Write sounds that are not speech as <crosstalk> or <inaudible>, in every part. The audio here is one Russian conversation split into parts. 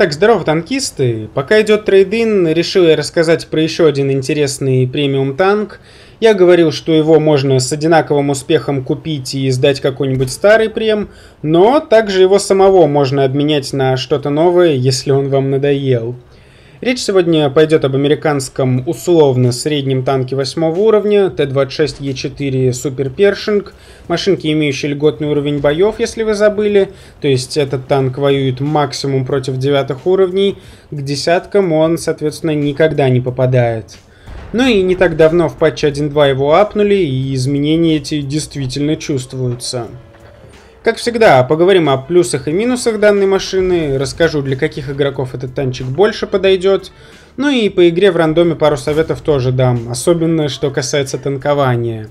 Так, здорово, танкисты. Пока идет трейдин, решил я рассказать про еще один интересный премиум танк. Я говорил, что его можно с одинаковым успехом купить и сдать какой-нибудь старый прем, но также его самого можно обменять на что-то новое, если он вам надоел. Речь сегодня пойдет об американском условно среднем танке 8 уровня Т-26Е4 Супер Першинг, машинки, имеющие льготный уровень боев, если вы забыли, то есть этот танк воюет максимум против девятых уровней, к десяткам он, соответственно, никогда не попадает. Ну и не так давно в патче 1.2 его апнули, и изменения эти действительно чувствуются. Как всегда, поговорим о плюсах и минусах данной машины, расскажу, для каких игроков этот танчик больше подойдет, ну и по игре в рандоме пару советов тоже дам, особенно что касается танкования.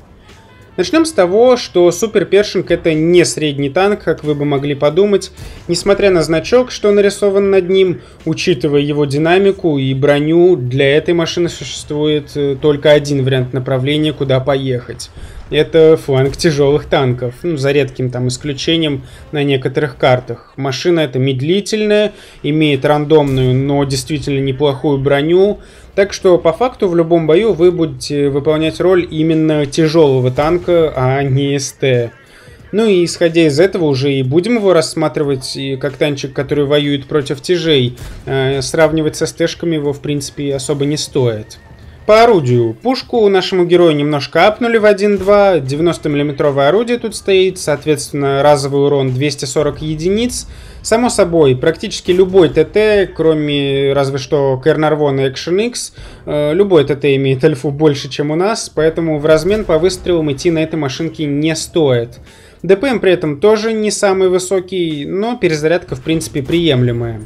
Начнем с того, что Супер Першинг это не средний танк, как вы бы могли подумать, несмотря на значок, что нарисован над ним, учитывая его динамику и броню, для этой машины существует э, только один вариант направления, куда поехать. Это фланг тяжелых танков, ну, за редким там исключением на некоторых картах. Машина эта медлительная, имеет рандомную, но действительно неплохую броню, так что по факту в любом бою вы будете выполнять роль именно тяжелого танка, а не СТ. Ну и исходя из этого уже и будем его рассматривать как танчик, который воюет против тяжей. Э, сравнивать со стэшками его в принципе особо не стоит. По орудию. Пушку нашему герою немножко апнули в 1.2. 90 миллиметровое орудие тут стоит. Соответственно, разовый урон 240 единиц. Само собой, практически любой ТТ, кроме разве что Кернарвон и Action X, э, любой ТТ имеет альфу больше, чем у нас, поэтому в размен по выстрелам идти на этой машинке не стоит. ДПМ при этом тоже не самый высокий, но перезарядка в принципе приемлемая.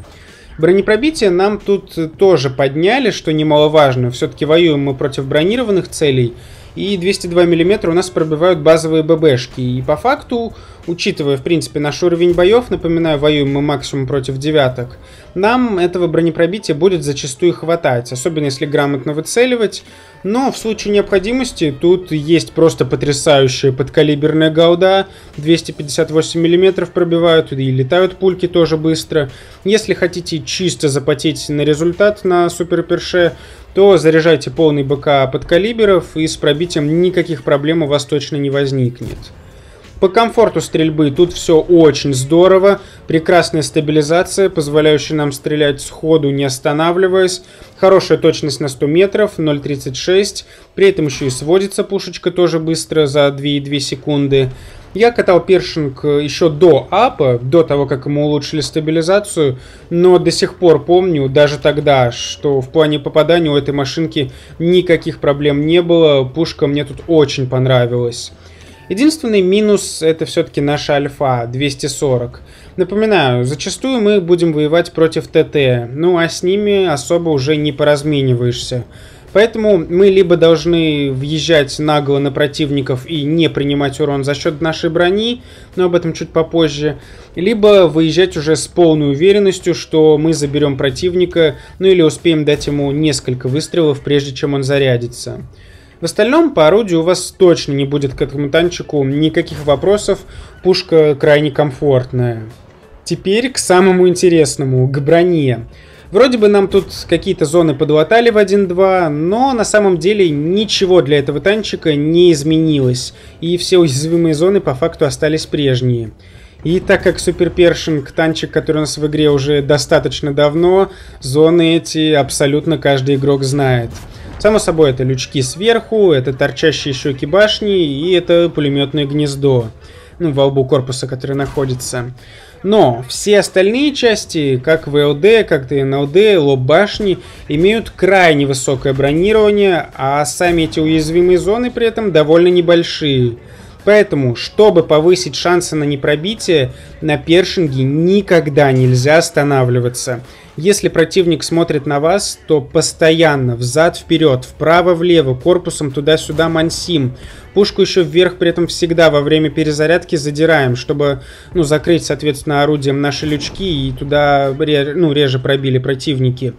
Бронепробитие нам тут тоже подняли, что немаловажно. Все-таки воюем мы против бронированных целей. И 202 мм у нас пробивают базовые ББшки. И по факту Учитывая, в принципе, наш уровень боев, напоминаю, воюем мы максимум против девяток, нам этого бронепробития будет зачастую хватать, особенно если грамотно выцеливать. Но в случае необходимости тут есть просто потрясающая подкалиберная гауда, 258 мм пробивают и летают пульки тоже быстро. Если хотите чисто запотеть на результат на суперперше, то заряжайте полный БК подкалиберов и с пробитием никаких проблем у вас точно не возникнет. По комфорту стрельбы тут все очень здорово. Прекрасная стабилизация, позволяющая нам стрелять сходу, не останавливаясь. Хорошая точность на 100 метров, 0.36. При этом еще и сводится пушечка тоже быстро, за 2,2 секунды. Я катал першинг еще до апа, до того, как ему улучшили стабилизацию, но до сих пор помню, даже тогда, что в плане попадания у этой машинки никаких проблем не было. Пушка мне тут очень понравилась. Единственный минус это все-таки наша альфа 240. Напоминаю, зачастую мы будем воевать против ТТ, ну а с ними особо уже не поразмениваешься. Поэтому мы либо должны въезжать нагло на противников и не принимать урон за счет нашей брони, но об этом чуть попозже, либо выезжать уже с полной уверенностью, что мы заберем противника, ну или успеем дать ему несколько выстрелов, прежде чем он зарядится. В остальном по орудию у вас точно не будет к этому танчику никаких вопросов, пушка крайне комфортная. Теперь к самому интересному, к броне. Вроде бы нам тут какие-то зоны подлатали в 1.2, но на самом деле ничего для этого танчика не изменилось, и все уязвимые зоны по факту остались прежние. И так как Супер Першинг танчик, который у нас в игре уже достаточно давно, зоны эти абсолютно каждый игрок знает. Само собой, это лючки сверху, это торчащие щеки башни и это пулеметное гнездо, ну, во лбу корпуса, который находится. Но все остальные части, как ВЛД, как ТНЛД, лоб башни, имеют крайне высокое бронирование, а сами эти уязвимые зоны при этом довольно небольшие. Поэтому, чтобы повысить шансы на непробитие, на першинге никогда нельзя останавливаться. Если противник смотрит на вас, то постоянно взад-вперед, вправо-влево, корпусом туда-сюда мансим. Пушку еще вверх при этом всегда во время перезарядки задираем, чтобы ну, закрыть, соответственно, орудием наши лючки и туда ну, реже пробили противники.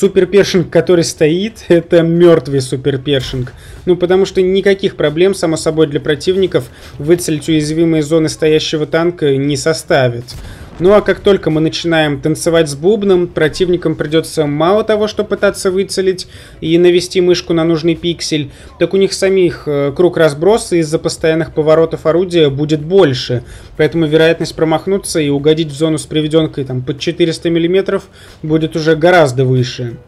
Суперпершинг, который стоит, <laughs> это мертвый суперпершинг. Ну, потому что никаких проблем, само собой, для противников выцелить уязвимые зоны стоящего танка не составит. Ну а как только мы начинаем танцевать с бубном, противникам придется мало того, что пытаться выцелить и навести мышку на нужный пиксель, так у них самих э, круг разброса из-за постоянных поворотов орудия будет больше. Поэтому вероятность промахнуться и угодить в зону с приведенкой там, под 400 мм будет уже гораздо выше.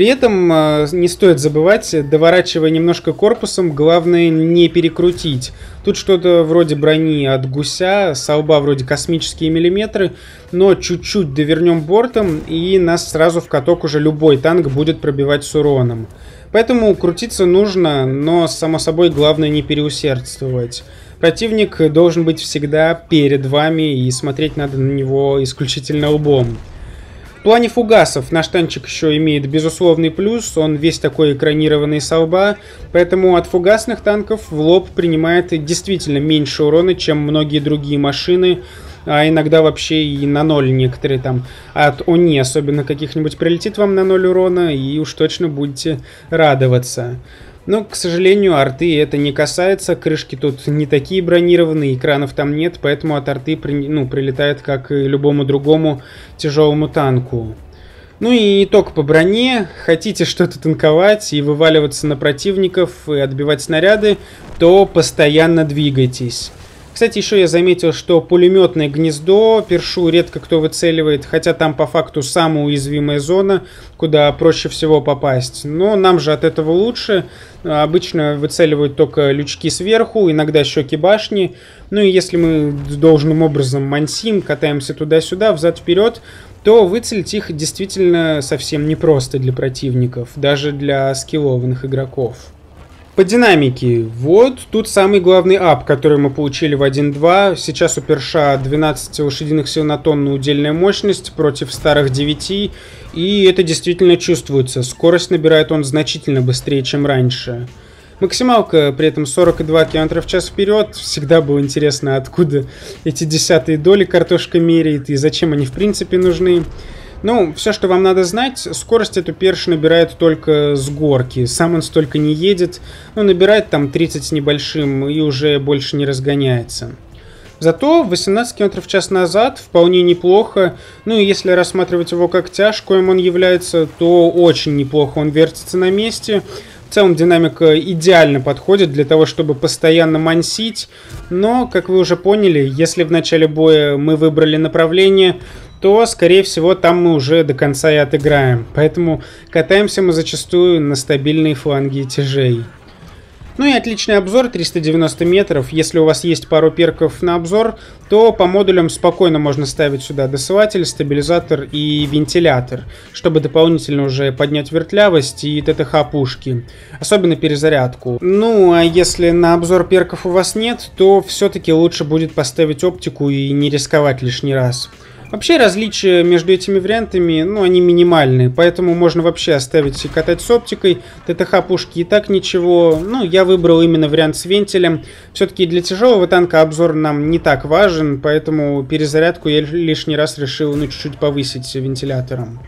При этом э, не стоит забывать, доворачивая немножко корпусом, главное не перекрутить. Тут что-то вроде брони от гуся, салба вроде космические миллиметры, но чуть-чуть довернем бортом, и нас сразу в каток уже любой танк будет пробивать с уроном. Поэтому крутиться нужно, но, само собой, главное не переусердствовать. Противник должен быть всегда перед вами, и смотреть надо на него исключительно лбом. В плане фугасов наш танчик еще имеет безусловный плюс, он весь такой экранированный со лба, поэтому от фугасных танков в лоб принимает действительно меньше урона, чем многие другие машины, а иногда вообще и на ноль некоторые там. От ОНИ, особенно каких-нибудь прилетит вам на ноль урона, и уж точно будете радоваться. Но, к сожалению, арты это не касается, крышки тут не такие бронированные, экранов там нет, поэтому от арты при, ну, прилетает как и любому другому тяжелому танку. Ну и итог по броне. Хотите что-то танковать и вываливаться на противников и отбивать снаряды, то постоянно двигайтесь. Кстати, еще я заметил, что пулеметное гнездо першу редко кто выцеливает, хотя там по факту самая уязвимая зона, куда проще всего попасть. Но нам же от этого лучше. Обычно выцеливают только лючки сверху, иногда щеки башни. Ну и если мы должным образом мансим, катаемся туда-сюда, взад-вперед, то выцелить их действительно совсем непросто для противников, даже для скиллованных игроков. По динамике. Вот тут самый главный ап, который мы получили в 1.2. Сейчас у перша 12 лошадиных сил на тонну удельная мощность против старых 9. И это действительно чувствуется. Скорость набирает он значительно быстрее, чем раньше. Максималка при этом 42 км в час вперед. Всегда было интересно, откуда эти десятые доли картошка меряет и зачем они в принципе нужны. Ну, все, что вам надо знать, скорость эту перш набирает только с горки. Сам он столько не едет, ну, набирает там 30 с небольшим и уже больше не разгоняется. Зато 18 км в час назад вполне неплохо. Ну и если рассматривать его как тяж, коим он является, то очень неплохо он вертится на месте. В целом динамика идеально подходит для того, чтобы постоянно мансить. Но, как вы уже поняли, если в начале боя мы выбрали направление, то, скорее всего, там мы уже до конца и отыграем. Поэтому катаемся мы зачастую на стабильные фланги тяжей. Ну и отличный обзор 390 метров. Если у вас есть пару перков на обзор, то по модулям спокойно можно ставить сюда досылатель, стабилизатор и вентилятор, чтобы дополнительно уже поднять вертлявость и ТТХ пушки. Особенно перезарядку. Ну, а если на обзор перков у вас нет, то все-таки лучше будет поставить оптику и не рисковать лишний раз. Вообще различия между этими вариантами, ну, они минимальные, поэтому можно вообще оставить и катать с оптикой. ТТХ пушки и так ничего. Ну, я выбрал именно вариант с вентилем. Все-таки для тяжелого танка обзор нам не так важен, поэтому перезарядку я лишний раз решил, ну, чуть-чуть повысить вентилятором.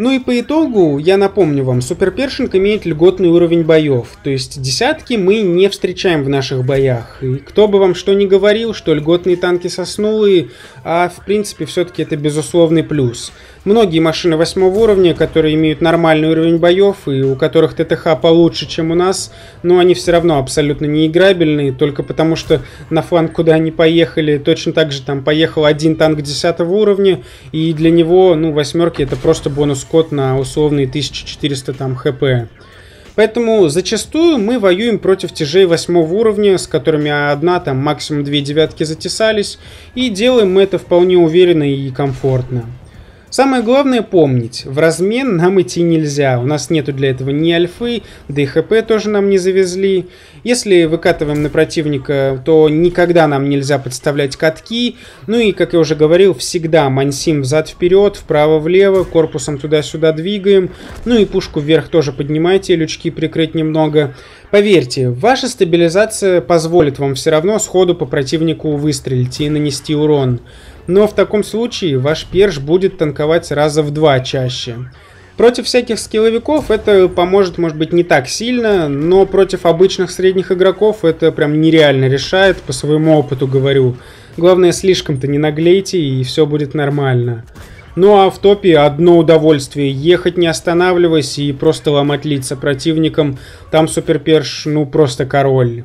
Ну и по итогу, я напомню вам, Супер Першинг имеет льготный уровень боев, то есть десятки мы не встречаем в наших боях. И кто бы вам что ни говорил, что льготные танки соснулые, а в принципе все-таки это безусловный плюс. Многие машины восьмого уровня, которые имеют нормальный уровень боев и у которых ТТХ получше, чем у нас, но они все равно абсолютно неиграбельные, только потому что на фланг, куда они поехали, точно так же там поехал один танк 10 уровня, и для него, ну, восьмерки это просто бонус-код на условные 1400 там хп. Поэтому зачастую мы воюем против тяжей восьмого уровня, с которыми одна, там максимум две девятки затесались, и делаем мы это вполне уверенно и комфортно. Самое главное помнить, в размен нам идти нельзя, у нас нету для этого ни альфы, да и хп тоже нам не завезли. Если выкатываем на противника, то никогда нам нельзя подставлять катки, ну и, как я уже говорил, всегда мансим взад-вперед, вправо-влево, корпусом туда-сюда двигаем, ну и пушку вверх тоже поднимайте, лючки прикрыть немного. Поверьте, ваша стабилизация позволит вам все равно сходу по противнику выстрелить и нанести урон но в таком случае ваш перш будет танковать раза в два чаще. Против всяких скилловиков это поможет, может быть, не так сильно, но против обычных средних игроков это прям нереально решает, по своему опыту говорю. Главное, слишком-то не наглейте, и все будет нормально. Ну а в топе одно удовольствие. Ехать не останавливаясь и просто ломать лица противникам. Там суперперш, ну просто король.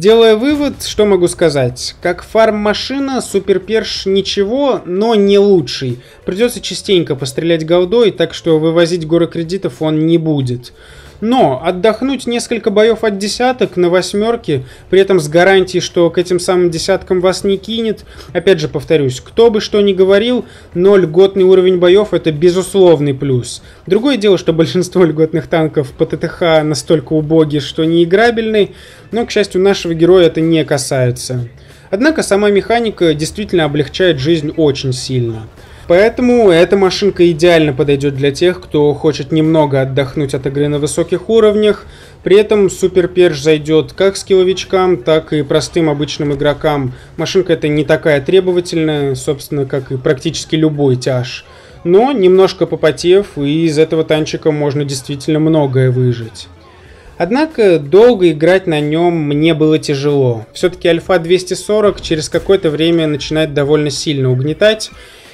Делая вывод, что могу сказать? Как фарм-машина, суперперш ничего, но не лучший. Придется частенько пострелять голдой, так что вывозить горы кредитов он не будет. Но отдохнуть несколько боев от десяток на восьмерке, при этом с гарантией, что к этим самым десяткам вас не кинет, опять же повторюсь, кто бы что ни говорил, но льготный уровень боев это безусловный плюс. Другое дело, что большинство льготных танков по ТТХ настолько убоги, что не играбельны, но, к счастью, нашего героя это не касается. Однако сама механика действительно облегчает жизнь очень сильно. Поэтому эта машинка идеально подойдет для тех, кто хочет немного отдохнуть от игры на высоких уровнях. При этом Супер Перж зайдет как скилловичкам, так и простым обычным игрокам. Машинка эта не такая требовательная, собственно, как и практически любой тяж. Но немножко попотев, и из этого танчика можно действительно многое выжить. Однако долго играть на нем мне было тяжело. Все-таки Альфа 240 через какое-то время начинает довольно сильно угнетать,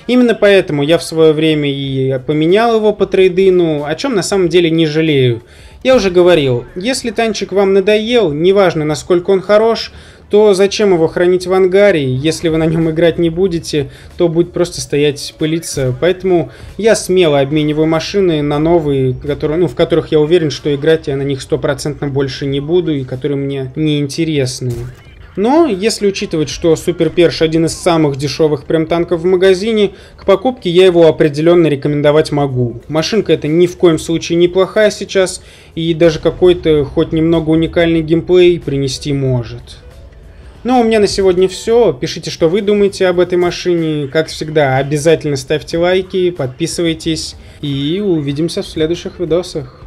Именно поэтому я в свое время и поменял его по трейдину, о чем на самом деле не жалею. Я уже говорил, если танчик вам надоел, неважно насколько он хорош, то зачем его хранить в ангаре? Если вы на нем играть не будете, то будет просто стоять пылиться. Поэтому я смело обмениваю машины на новые, которые, ну, в которых я уверен, что играть я на них стопроцентно больше не буду и которые мне не интересны. Но, если учитывать, что Супер Перш один из самых дешевых прям танков в магазине, к покупке я его определенно рекомендовать могу. Машинка это ни в коем случае неплохая сейчас, и даже какой-то хоть немного уникальный геймплей принести может. Ну, а у меня на сегодня все. Пишите, что вы думаете об этой машине. Как всегда, обязательно ставьте лайки, подписывайтесь. И увидимся в следующих видосах.